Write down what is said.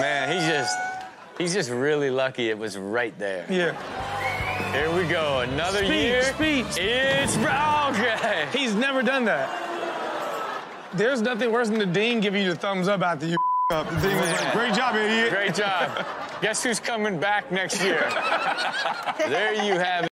Man, he's just, he's just really lucky it was right there. Yeah. Here we go, another Speech, year. speech. It's okay. He's never done that. There's nothing worse than the dean giving you the thumbs up after you up. The dean was like, great job, idiot. Great job. Guess who's coming back next year? there you have it.